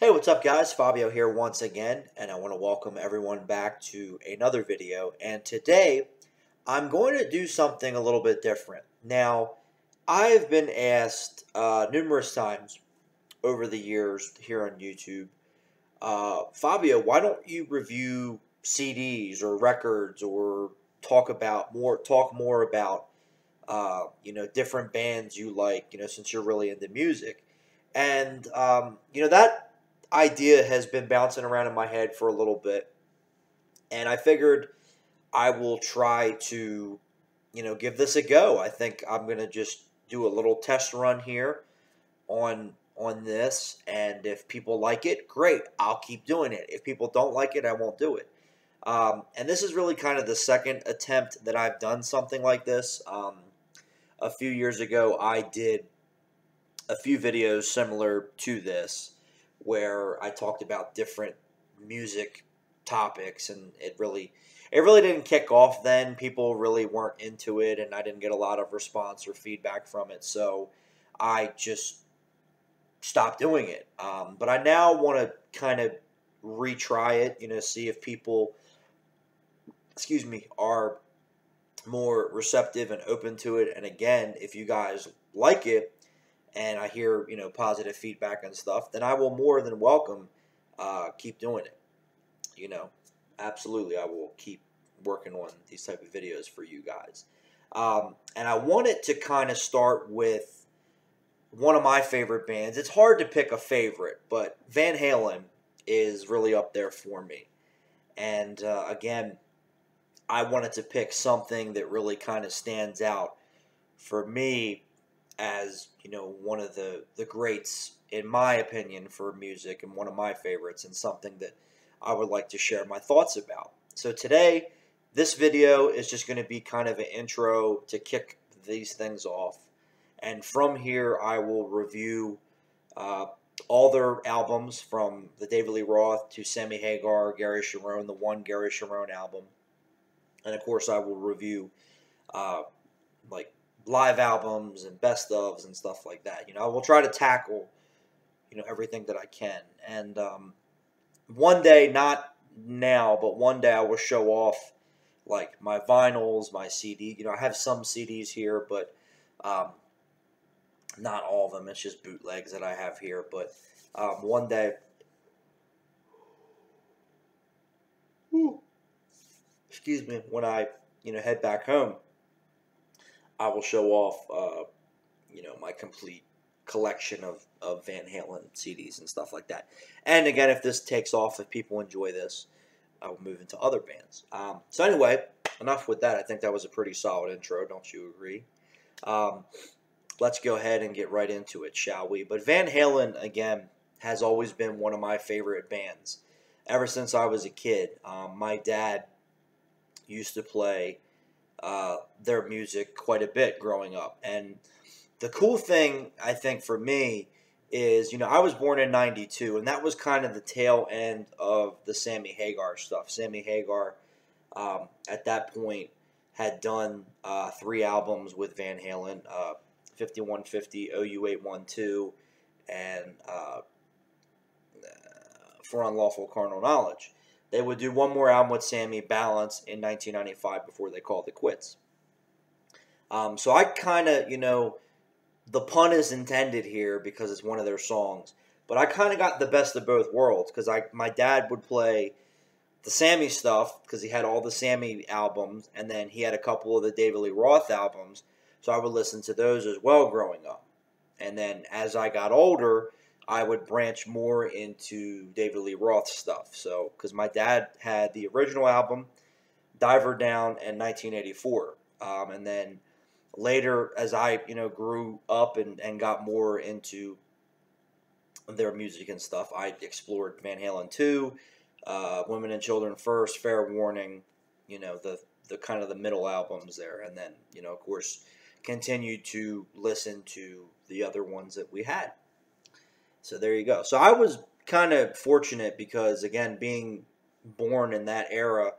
Hey, what's up, guys? Fabio here once again, and I want to welcome everyone back to another video. And today, I'm going to do something a little bit different. Now, I've been asked uh, numerous times over the years here on YouTube, uh, Fabio, why don't you review CDs or records or talk about more, talk more about, uh, you know, different bands you like, you know, since you're really into music. And, um, you know, that idea has been bouncing around in my head for a little bit. And I figured I will try to, you know, give this a go. I think I'm going to just do a little test run here on on this. And if people like it great. I'll keep doing it. If people don't like it i won't do it. Um, and this is really kind of the second attempt that i've done something like this. Um, a few years ago i did a few videos similar to this where i talked about different music topics and it really it really didn't kick off then people really weren't into it and i didn't get a lot of response or feedback from it so i just stopped doing it. Um, but I now want to kind of retry it, you know, see if people, excuse me, are more receptive and open to it. And again, if you guys like it and I hear, you know, positive feedback and stuff, then I will more than welcome uh, keep doing it. You know, absolutely, I will keep working on these type of videos for you guys. Um, and I wanted to kind of start with one of my favorite bands. It's hard to pick a favorite, but Van Halen is really up there for me. And uh, again, I wanted to pick something that really kind of stands out for me as you know one of the the greats in my opinion for music and one of my favorites and something that I would like to share my thoughts about. So today this video is just going to be kind of an intro to kick these things off and from here, I will review uh, all their albums from the David Lee Roth to Sammy Hagar, Gary Cherone, the one Gary Cherone album. And of course, I will review uh, live albums and best ofs and stuff like that. You know, I will try to tackle you know everything that I can. And um, one day, not now, but one day, I will show off like my vinyls, my CD. You know, I have some CDs here, but um, not all of them. It's just bootlegs that I have here. But um, one day, excuse me, when I you know head back home, I will show off uh, you know my complete collection of, of Van Halen CDs and stuff like that. And again, if this takes off, if people enjoy this, I will move into other bands. Um, so anyway, enough with that. I think that was a pretty solid intro. Don't you agree? Um, let's go ahead and get right into it, shall we? But Van Halen, again, has always been one of my favorite bands ever since I was a kid. Um, my dad used to play uh, their music quite a bit growing up. And the cool thing, I think, for me is, you know, I was born in 92, and that was kind of the tail end of the Sammy Hagar stuff. Sammy Hagar, um, at that point, had done uh, three albums with Van Halen. Uh, 5150 OU812 and uh, for unlawful carnal knowledge. They would do one more album with Sammy Balance in 1995 before they called it quits. Um, so I kind of, you know, the pun is intended here because it's one of their songs. But I kind of got the best of both worlds because I my dad would play the Sammy stuff because he had all the Sammy albums, and then he had a couple of the David Lee Roth albums. So I would listen to those as well growing up. And then as I got older, I would branch more into David Lee Roth stuff. So, because my dad had the original album, Diver Down, in 1984. Um, and then later, as I, you know, grew up and, and got more into their music and stuff, I explored Van Halen too, uh, Women and Children First, Fair Warning, you know, the, the kind of the middle albums there. And then, you know, of course, continued to listen to the other ones that we had. So there you go. So I was kind of fortunate because, again, being born in that era,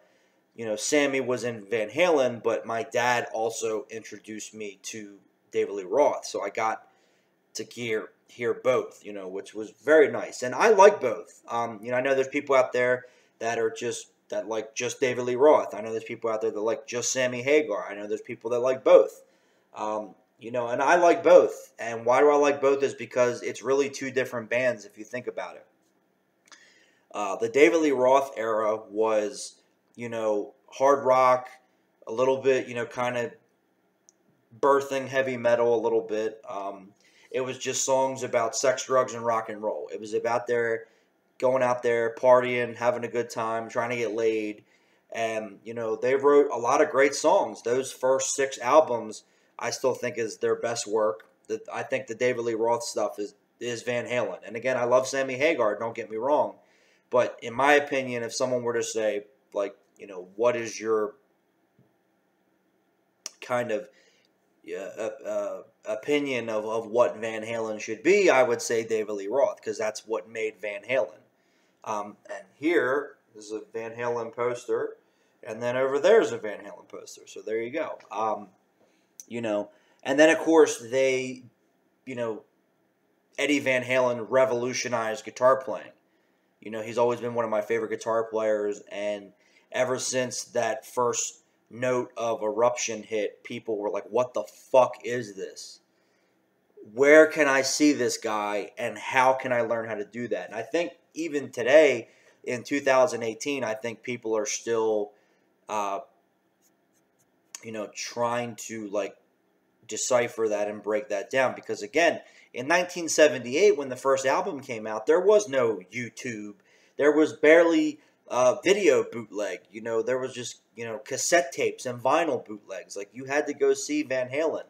you know, Sammy was in Van Halen, but my dad also introduced me to David Lee Roth. So I got to hear hear both, you know, which was very nice. And I like both. Um, you know, I know there's people out there that are just that like just David Lee Roth. I know there's people out there that like just Sammy Hagar. I know there's people that like both. Um, you know, and I like both. And why do I like both is because it's really two different bands if you think about it. Uh, the David Lee Roth era was, you know, hard rock, a little bit, you know, kind of birthing heavy metal a little bit. Um, it was just songs about sex, drugs, and rock and roll. It was about their going out there, partying, having a good time, trying to get laid. And, you know, they wrote a lot of great songs. Those first six albums, I still think is their best work. I think the David Lee Roth stuff is, is Van Halen. And again, I love Sammy Hagar, don't get me wrong. But in my opinion, if someone were to say, like, you know, what is your kind of uh, uh, opinion of, of what Van Halen should be, I would say David Lee Roth because that's what made Van Halen. Um, and here is a Van Halen poster, and then over there is a Van Halen poster. So there you go. Um, you know, and then of course they, you know, Eddie Van Halen revolutionized guitar playing. You know, he's always been one of my favorite guitar players, and ever since that first note of eruption hit, people were like, what the fuck is this? Where can I see this guy and how can I learn how to do that? And I think even today in 2018, I think people are still, uh, you know, trying to like decipher that and break that down because again, in 1978 when the first album came out, there was no YouTube. There was barely uh, video bootleg. You know, there was just you know cassette tapes and vinyl bootlegs. Like you had to go see Van Halen.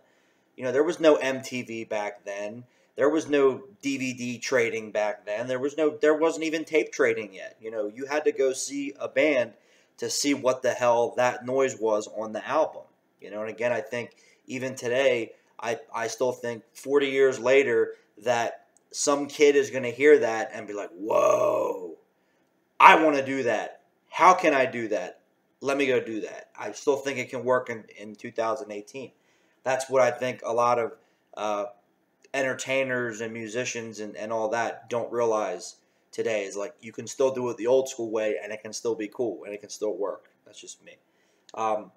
You know, there was no MTV back then. There was no DVD trading back then. There was no there wasn't even tape trading yet. You know, you had to go see a band to see what the hell that noise was on the album. You know, and again, I think even today, I I still think 40 years later that some kid is going to hear that and be like, "Whoa, I want to do that. How can I do that? Let me go do that. I still think it can work in, in 2018. That's what I think a lot of uh, entertainers and musicians and, and all that don't realize today is like you can still do it the old school way and it can still be cool and it can still work. That's just me. Um,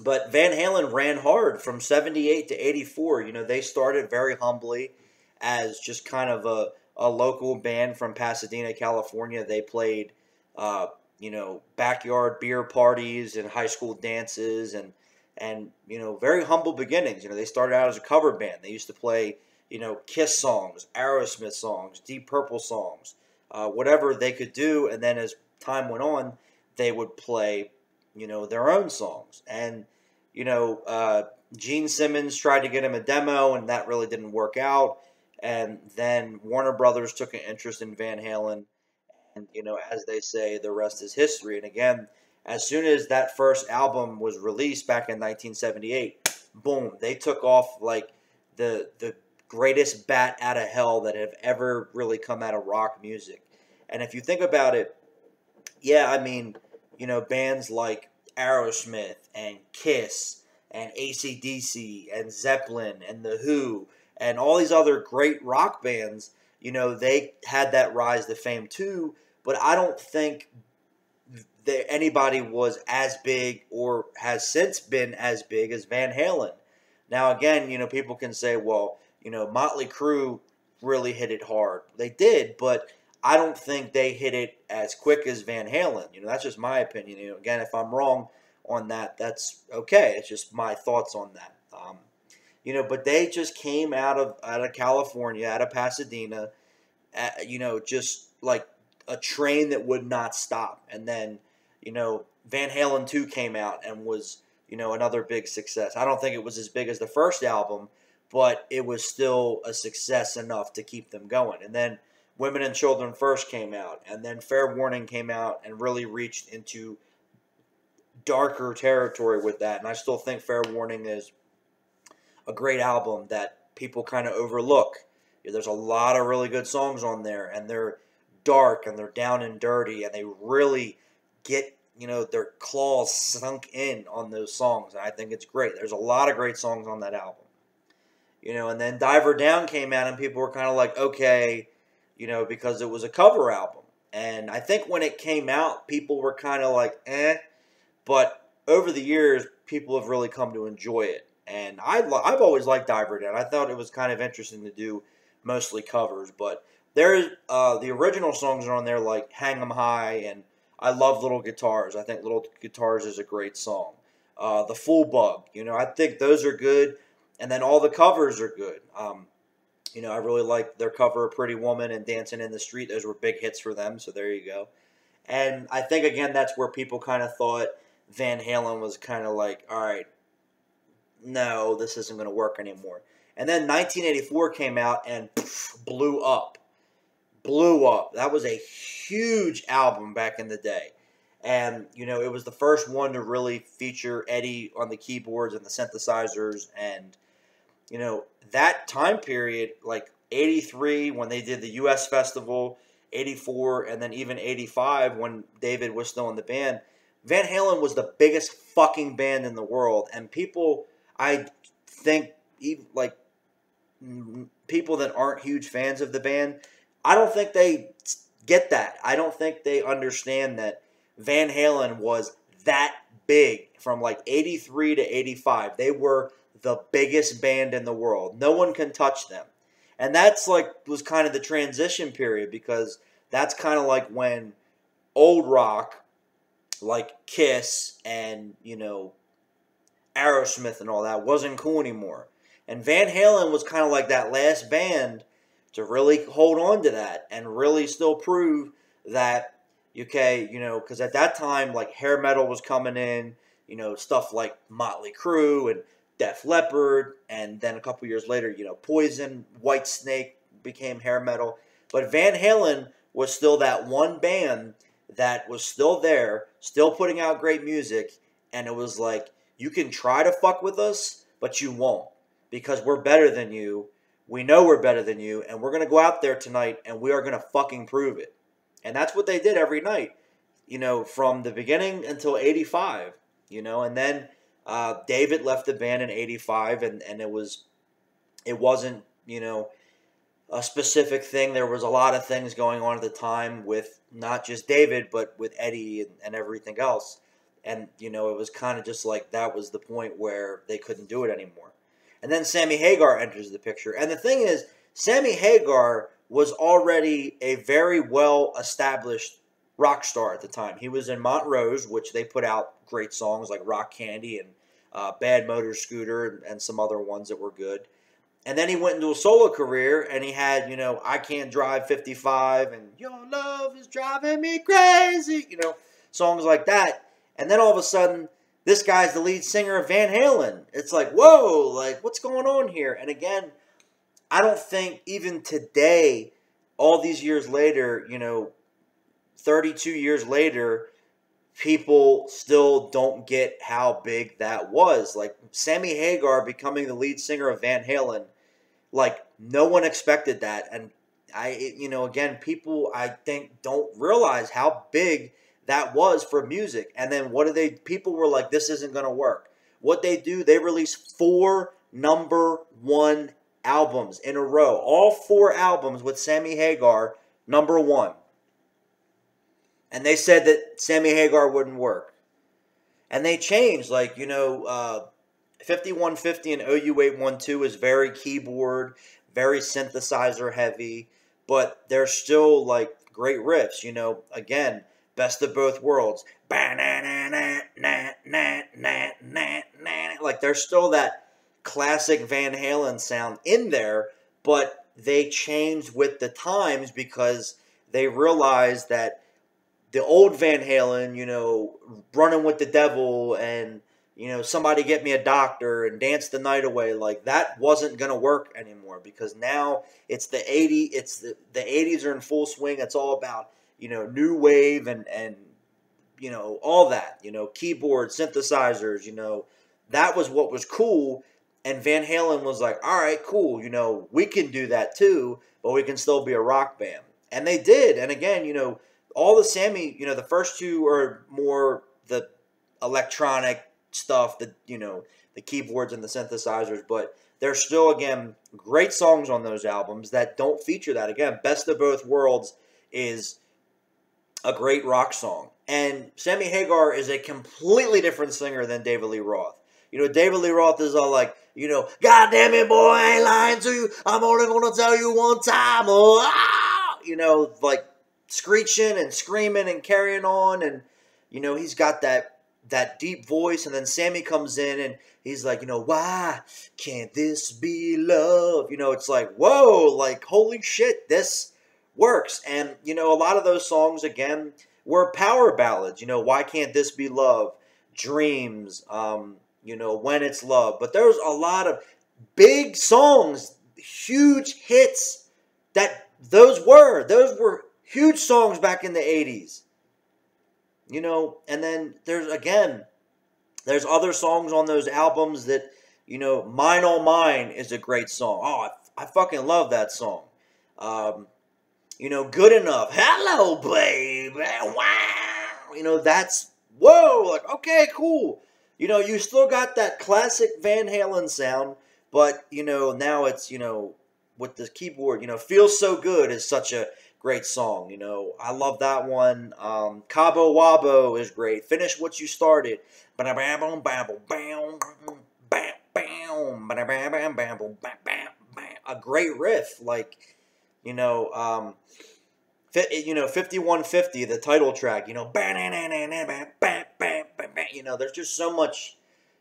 but Van Halen ran hard from 78 to 84. You know, they started very humbly as just kind of a, a local band from Pasadena, California. They played, uh, you know, backyard beer parties and high school dances and and you know very humble beginnings. You know, they started out as a cover band. They used to play you know Kiss songs, Aerosmith songs, Deep Purple songs, uh, whatever they could do. And then as time went on, they would play you know their own songs and you know uh, Gene Simmons tried to get him a demo and that really didn't work out and then Warner Brothers took an interest in Van Halen. And, you know, as they say, the rest is history. And again, as soon as that first album was released back in 1978, boom, they took off like the, the greatest bat out of hell that have ever really come out of rock music. And if you think about it, yeah, I mean, you know, bands like Aerosmith and Kiss and ACDC and Zeppelin and The Who and all these other great rock bands, you know, they had that rise to fame too. But I don't think that anybody was as big or has since been as big as Van Halen. Now, again, you know, people can say, well, you know, Motley Crue really hit it hard. They did, but I don't think they hit it as quick as Van Halen. You know, that's just my opinion. You know, again, if I'm wrong on that, that's okay. It's just my thoughts on that. Um, you know, but they just came out of out of California, out of Pasadena, at, you know, just like a train that would not stop. And then, you know, Van Halen 2 came out and was, you know, another big success. I don't think it was as big as the first album, but it was still a success enough to keep them going. And then Women and Children First came out, and then Fair Warning came out and really reached into darker territory with that. And I still think Fair Warning is a great album that people kind of overlook. There's a lot of really good songs on there, and they're dark and they're down and dirty, and they really get you know their claws sunk in on those songs. And I think it's great. There's a lot of great songs on that album. you know, and then Diver Down came out, and people were kind of like, okay, you know, because it was a cover album. And I think when it came out, people were kind of like, eh. But over the years, people have really come to enjoy it. And I, I've always liked Diver Down. I thought it was kind of interesting to do mostly covers. But there's uh, the original songs are on there, like Hang 'em High, and I love Little Guitars. I think Little Guitars is a great song. Uh, the Full Bug, you know, I think those are good. And then all the covers are good. Um, you know, I really like their cover of Pretty Woman and Dancing in the Street. Those were big hits for them, so there you go. And I think, again, that's where people kind of thought Van Halen was kind of like, all right, no, this isn't going to work anymore. And then 1984 came out and pff, blew up. Blew up. That was a huge album back in the day. And, you know, it was the first one to really feature Eddie on the keyboards and the synthesizers. And, you know, that time period, like 83 when they did the US Festival, 84, and then even 85 when David was still in the band, Van Halen was the biggest fucking band in the world. And people, I think, even like people that aren't huge fans of the band, I don't think they get that. I don't think they understand that Van Halen was that big from like 83 to 85. They were the biggest band in the world. No one can touch them. And that's like was kind of the transition period because that's kind of like when old rock like Kiss and, you know, Aerosmith and all that wasn't cool anymore. And Van Halen was kind of like that last band to really hold on to that and really still prove that okay, you know, because at that time, like hair metal was coming in, you know, stuff like Motley Crue and Def Leppard, and then a couple years later, you know, Poison, Whitesnake became hair metal. But Van Halen was still that one band that was still there, still putting out great music, and it was like, you can try to fuck with us, but you won't because we're better than you. We know we're better than you, and we're going to go out there tonight and we are going to fucking prove it. And that's what they did every night, you know, from the beginning until 85, you know, and then uh, David left the band in 85 and, and it was, it wasn't, you know, a specific thing. There was a lot of things going on at the time with not just David, but with Eddie and, and everything else. And, you know, it was kind of just like that was the point where they couldn't do it anymore. And then Sammy Hagar enters the picture. And the thing is, Sammy Hagar was already a very well established rock star at the time. He was in Montrose, which they put out great songs like Rock Candy and uh, Bad Motor Scooter and, and some other ones that were good. And then he went into a solo career and he had, you know, I Can't Drive 55 and Your Love is Driving Me Crazy, you know, songs like that. And then all of a sudden, this guy's the lead singer of Van Halen. It's like, whoa, like, what's going on here? And again, I don't think even today, all these years later, you know, 32 years later, people still don't get how big that was. Like Sammy Hagar becoming the lead singer of Van Halen, like no one expected that. And I, you know, again, people I think don't realize how big that was for music. And then what do they, people were like, this isn't going to work. What they do, they release four number one albums in a row. All four albums with Sammy Hagar, number one. And they said that Sammy Hagar wouldn't work. And they changed, like, you know, uh, 5150 and OU812 is very keyboard, very synthesizer heavy, but they're still like great riffs, you know, again, best of both worlds. Like there's still that classic Van Halen sound in there, but they changed with the times because they realized that the old Van Halen, you know, running with the devil and you know, somebody get me a doctor and dance the night away, like that wasn't going to work anymore because now it's the 80 it's the, the 80s are in full swing. It's all about, you know, new wave and and you know, all that, you know, keyboard, synthesizers, you know, that was what was cool and Van Halen was like, all right, cool, you know, we can do that too, but we can still be a rock band. And they did. And again, you know, all the Sammy, you know, the first two are more the electronic, stuff, the you know the keyboards and the synthesizers, but there's still again great songs on those albums that don't feature that. Again, Best of Both Worlds is a great rock song. And Sammy Hagar is a completely different singer than David Lee Roth. You know, David Lee Roth is all like, you know, God damn it, boy, I ain't lying to you. I'm only gonna tell you one time. Oh, ah! You know, like screeching and screaming and carrying on, and you know, he's got that that deep voice, and then Sammy comes in and he's like, you know, why can't this be love? You know, it's like, whoa, like holy shit, this works. And you know, a lot of those songs again were power ballads. You know, why can't this be love? Dreams, um, you know, when it's love. But there's a lot of big songs, huge hits that those were. Those were huge songs back in the 80s. You know, and then there's again, there's other songs on those albums that, you know, Mine All Mine is a great song. Oh, I, I fucking love that song. Um, you know, Good Enough. Hello, baby. Wow. You know, that's, whoa, like, okay, cool. You know, you still got that classic Van Halen sound, but, you know, now it's, you know, with the keyboard, you know, Feels So Good is such a great song. You know, I love that one. Um, Cabo Wabo is great. Finish What You Started. But a great riff, like you know, um, you know, fifty one fifty, the title track. You know, you know, there's just so much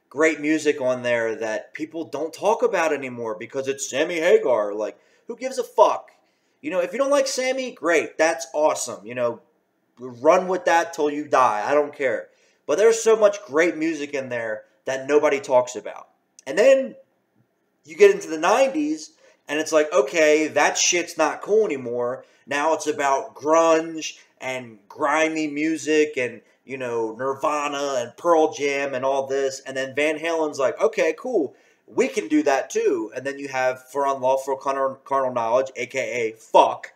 great music on there that people don't talk about anymore because it's Sammy Hagar. Like, who gives a fuck? You know, if you don't like Sammy, great. That's awesome. You know, run with that till you die. I don't care. But there's so much great music in there that nobody talks about. And then you get into the 90s and it's like, okay, that shit's not cool anymore. Now it's about grunge and grimy music and, you know, Nirvana and Pearl Jam and all this. And then Van Halen's like, okay, cool we can do that too. And then you have For Unlawful Carnal, Carnal Knowledge, aka Fuck.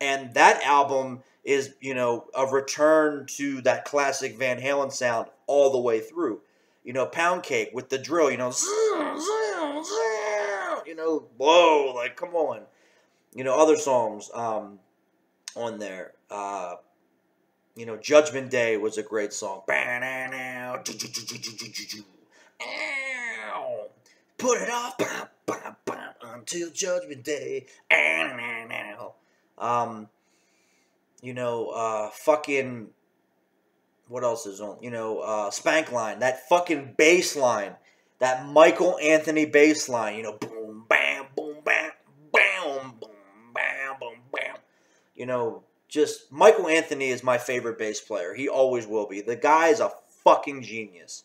And that album is, you know, a return to that classic Van Halen sound all the way through. You know, Pound Cake with the drill, you know, you know, whoa, like, come on. You know, other songs um, on there. Uh, you know, Judgment Day was a great song. Put it off bah, bah, bah, until Judgment Day. Um, you know, uh, fucking. What else is on? You know, uh, Spank line. That fucking bass line. That Michael Anthony bass line. You know, boom, bam, boom, bam, bam, boom, bam, boom, bam. You know, just Michael Anthony is my favorite bass player. He always will be. The guy is a fucking genius.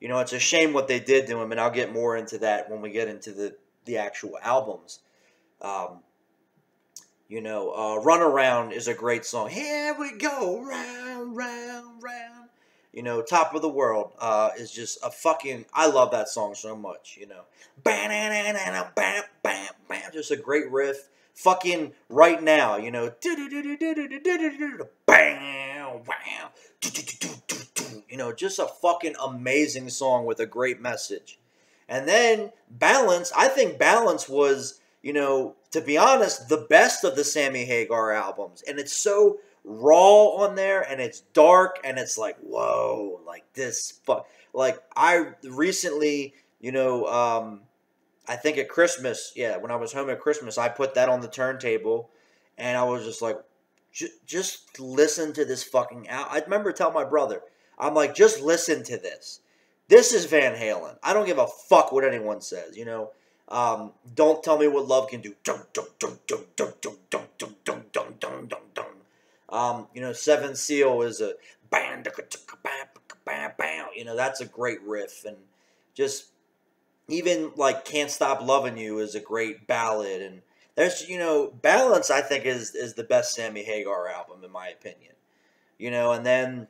You know, it's a shame what they did to him, and I'll get more into that when we get into the, the actual albums. Um, you know, uh, Run Around is a great song. Here we go, round, round, round. You know, Top of the World uh, is just a fucking. I love that song so much, you know. Bam, bam, bam, bam. Just a great riff. Fucking right now, you know. Bam, wow you know, just a fucking amazing song with a great message. And then Balance, I think Balance was, you know, to be honest, the best of the Sammy Hagar albums. And it's so raw on there and it's dark and it's like, whoa, like this fuck. Like, I recently, you know, um, I think at Christmas, yeah, when I was home at Christmas, I put that on the turntable and I was just like, just listen to this fucking album. I remember telling my brother, I'm like, just listen to this. This is Van Halen. I don't give a fuck what anyone says, you know. Um, don't tell me what love can do. Um, you know, Seven Seal is a band. You know, that's a great riff, and just even like "Can't Stop Loving You" is a great ballad, and there's you know, "Balance" I think is is the best Sammy Hagar album in my opinion. You know, and then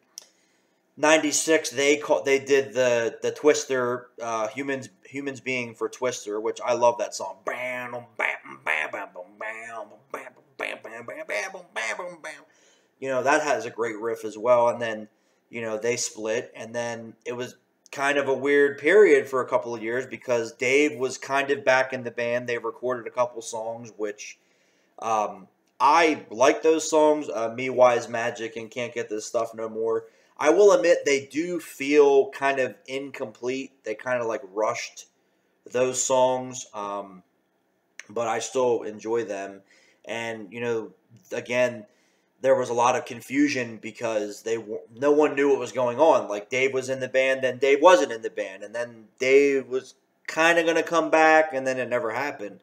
96 they call they did the the twister uh, humans humans being for twister which i love that song you know that has a great riff as well and then you know they split and then it was kind of a weird period for a couple of years because Dave was kind of back in the band. They recorded a couple songs, which um, I like those songs. Uh, Me, Wise Magic, and Can't Get This Stuff No More. I will admit they do feel kind of incomplete. They kind of like rushed those songs, um, but I still enjoy them. And you know, again, there was a lot of confusion because they no one knew what was going on. Like Dave was in the band, then Dave wasn't in the band, and then Dave was kind of going to come back, and then it never happened.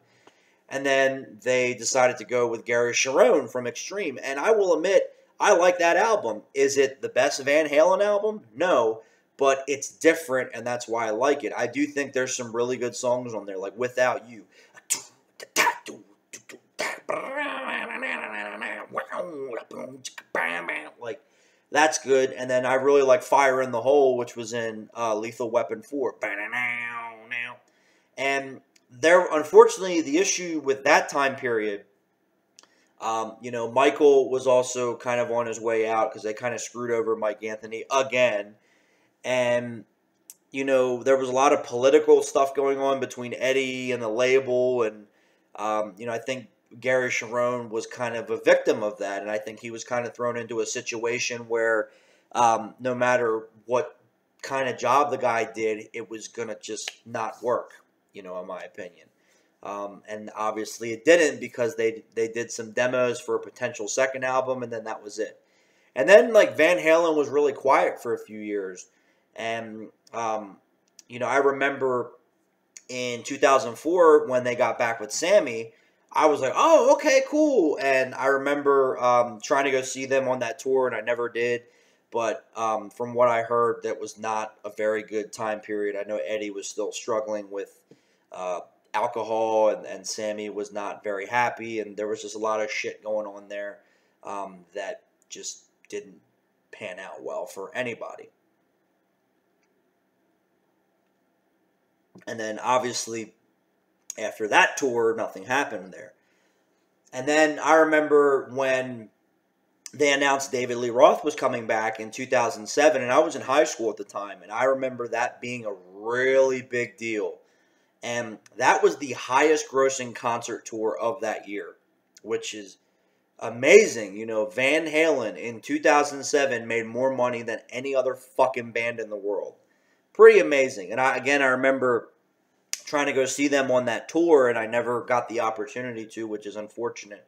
And then they decided to go with Gary Cherone from Extreme, and I will admit I like that album. Is it the best Van Halen album? No, but it's different, and that's why I like it. I do think there's some really good songs on there, like Without You. Like that's good. And then I really like Fire in the Hole, which was in uh, Lethal Weapon 4. And there, unfortunately, the issue with that time period, um, you know, Michael was also kind of on his way out because they kind of screwed over Mike Anthony again. And, you know, there was a lot of political stuff going on between Eddie and the label. And, um, you know, I think Gary Cherone was kind of a victim of that, and I think he was kind of thrown into a situation where um, no matter what kind of job the guy did, it was going to just not work, you know, in my opinion. Um, and obviously it didn't because they they did some demos for a potential second album, and then that was it. And then like Van Halen was really quiet for a few years, and um, you know I remember in 2004 when they got back with Sammy I was like, oh, okay, cool. And I remember um, trying to go see them on that tour, and I never did. But um, from what I heard, that was not a very good time period. I know Eddie was still struggling with uh, alcohol, and, and Sammy was not very happy, and there was just a lot of shit going on there um, that just didn't pan out well for anybody. And then obviously after that tour, nothing happened there. And then I remember when they announced David Lee Roth was coming back in 2007, and I was in high school at the time, and I remember that being a really big deal. And that was the highest grossing concert tour of that year, which is amazing. You know, Van Halen in 2007 made more money than any other fucking band in the world. Pretty amazing. And I, again, I remember trying to go see them on that tour, and I never got the opportunity to, which is unfortunate.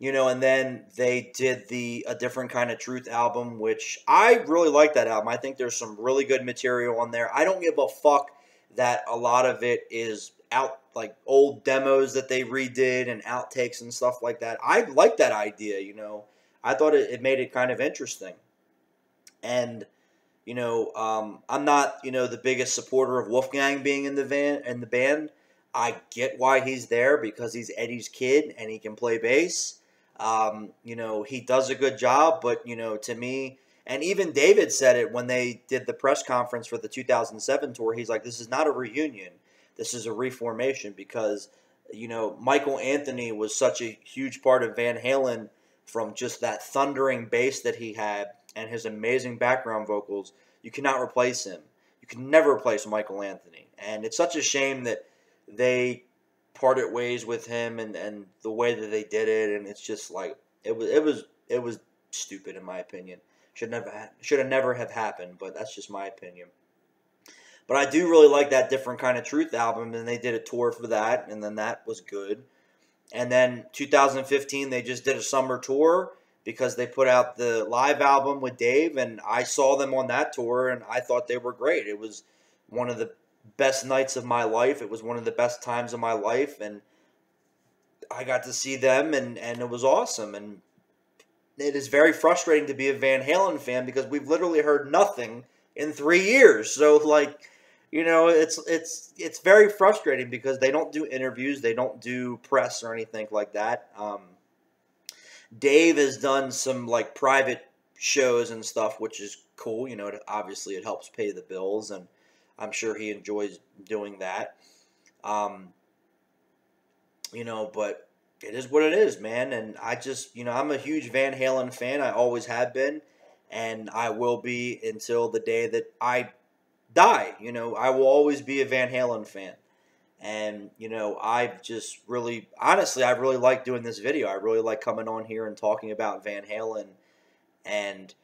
You know, and then they did the a different kind of truth album, which I really like that album. I think there's some really good material on there. I don't give a fuck that a lot of it is out like old demos that they redid and outtakes and stuff like that. I like that idea, you know. I thought it, it made it kind of interesting. And you know, um, I'm not, you know, the biggest supporter of Wolfgang being in the van and the band. I get why he's there because he's Eddie's kid and he can play bass. Um, you know, he does a good job, but you know, to me, and even David said it when they did the press conference for the 2007 tour. He's like, "This is not a reunion. This is a reformation because." You know, Michael Anthony was such a huge part of Van Halen from just that thundering bass that he had and his amazing background vocals, you cannot replace him. You can never replace Michael Anthony. And it's such a shame that they parted ways with him and, and the way that they did it and it's just like it was it was it was stupid in my opinion. Should never should have never have happened, but that's just my opinion. But I do really like that different kind of truth album and they did a tour for that and then that was good. And then 2015 they just did a summer tour because they put out the live album with Dave, and I saw them on that tour, and I thought they were great. It was one of the best nights of my life. It was one of the best times of my life, and I got to see them, and, and it was awesome. And it is very frustrating to be a Van Halen fan because we've literally heard nothing in three years. So like, you know, it's it's it's very frustrating because they don't do interviews, they don't do press or anything like that. Um, Dave has done some like private shows and stuff, which is cool. You know, it, obviously it helps pay the bills, and I'm sure he enjoys doing that. Um, you know, but it is what it is, man. And I just, you know, I'm a huge Van Halen fan. I always have been, and I will be until the day that I die. You know, I will always be a Van Halen fan. And, you know, I've just really, honestly, I really like doing this video. I really like coming on here and talking about Van Halen. And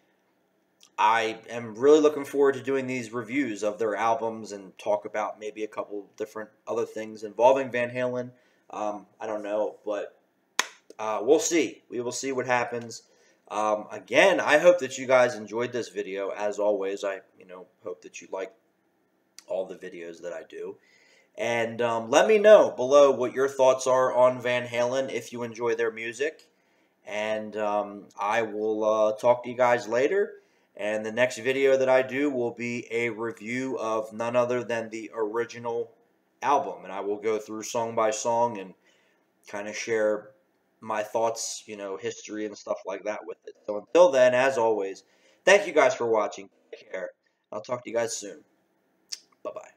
I am really looking forward to doing these reviews of their albums and talk about maybe a couple different other things involving Van Halen. Um, I don't know, but uh, we'll see. We will see what happens. Um, again, I hope that you guys enjoyed this video. As always, I you know hope that you like all the videos that I do. And um, let me know below what your thoughts are on Van Halen if you enjoy their music. And um, I will uh, talk to you guys later. And the next video that I do will be a review of none other than the original album. And I will go through song by song and kind of share my thoughts, you know, history and stuff like that with it. So until then, as always, thank you guys for watching. Take care. I'll talk to you guys soon. Bye bye.